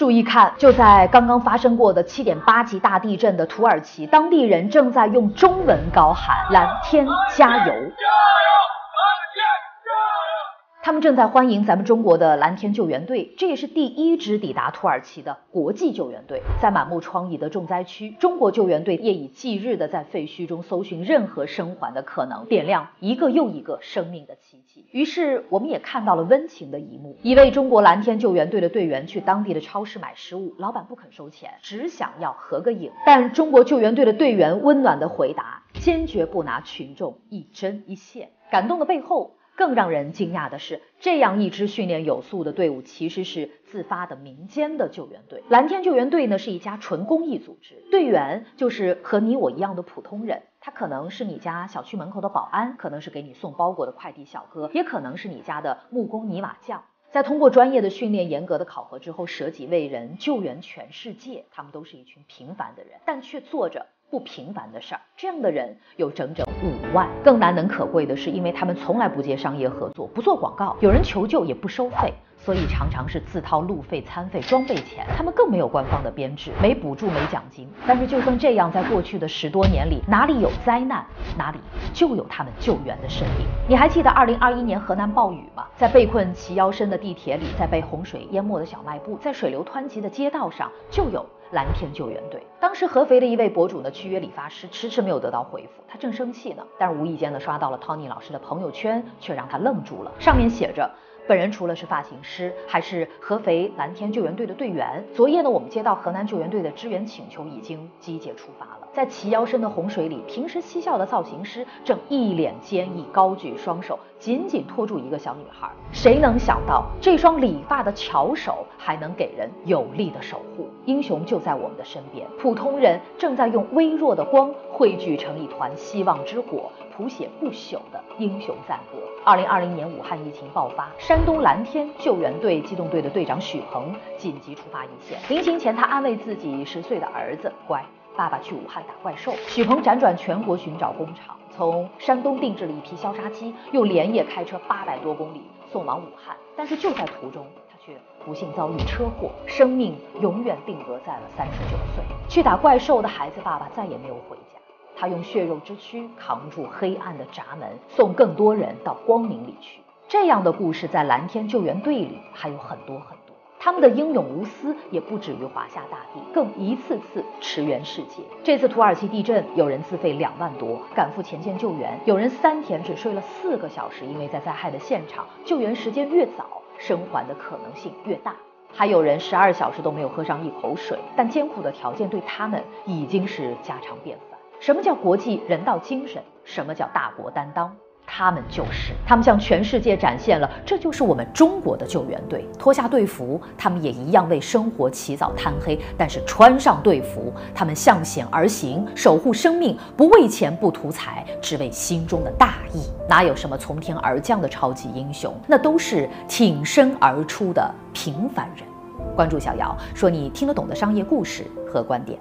注意看，就在刚刚发生过的七点八级大地震的土耳其，当地人正在用中文高喊“蓝天加油”。他们正在欢迎咱们中国的蓝天救援队，这也是第一支抵达土耳其的国际救援队。在满目疮痍的重灾区，中国救援队夜以继日地在废墟中搜寻任何生还的可能，点亮一个又一个生命的奇迹。于是，我们也看到了温情的一幕：一位中国蓝天救援队的队员去当地的超市买食物，老板不肯收钱，只想要合个影。但中国救援队的队员温暖的回答，坚决不拿群众一针一线。感动的背后。更让人惊讶的是，这样一支训练有素的队伍，其实是自发的民间的救援队。蓝天救援队呢，是一家纯公益组织，队员就是和你我一样的普通人。他可能是你家小区门口的保安，可能是给你送包裹的快递小哥，也可能是你家的木工泥瓦匠。在通过专业的训练、严格的考核之后，舍己为人，救援全世界。他们都是一群平凡的人，但却做着。不平凡的事儿，这样的人有整整五万。更难能可贵的是，因为他们从来不接商业合作，不做广告，有人求救也不收费，所以常常是自掏路费、餐费、装备钱。他们更没有官方的编制，没补助、没奖金。但是就算这样，在过去的十多年里，哪里有灾难，哪里就有他们救援的身影。你还记得二零二一年河南暴雨吗？在被困齐腰深的地铁里，在被洪水淹没的小卖部，在水流湍急的街道上，就有。蓝天救援队，当时合肥的一位博主呢，去约理发师，迟迟没有得到回复，他正生气呢，但是无意间呢刷到了 Tony 老师的朋友圈，却让他愣住了，上面写着。本人除了是发型师，还是合肥蓝天救援队的队员。昨夜呢，我们接到河南救援队的支援请求，已经集结出发了。在齐腰深的洪水里，平时嬉笑的造型师正一脸坚毅，高举双手，紧紧拖住一个小女孩。谁能想到，这双理发的巧手还能给人有力的守护？英雄就在我们的身边，普通人正在用微弱的光汇聚成一团希望之火。谱写不朽的英雄赞歌。二零二零年武汉疫情爆发，山东蓝天救援队机动队的队长许鹏紧急出发一线。临行前，他安慰自己十岁的儿子：“乖，爸爸去武汉打怪兽。”许鹏辗转全国寻找工厂，从山东定制了一批消杀机，又连夜开车八百多公里送往武汉。但是就在途中，他却不幸遭遇车祸，生命永远定格在了三十九岁。去打怪兽的孩子爸爸再也没有回家。他用血肉之躯扛住黑暗的闸门，送更多人到光明里去。这样的故事在蓝天救援队里还有很多很多。他们的英勇无私也不止于华夏大地，更一次次驰援世界。这次土耳其地震，有人自费两万多赶赴前线救援，有人三天只睡了四个小时，因为在灾害的现场，救援时间越早，生还的可能性越大。还有人十二小时都没有喝上一口水，但艰苦的条件对他们已经是家常便饭。什么叫国际人道精神？什么叫大国担当？他们就是，他们向全世界展现了，这就是我们中国的救援队。脱下队服，他们也一样为生活起早贪黑；但是穿上队服，他们向险而行，守护生命，不为钱，不图财，只为心中的大义。哪有什么从天而降的超级英雄？那都是挺身而出的平凡人。关注小姚，说你听得懂的商业故事和观点。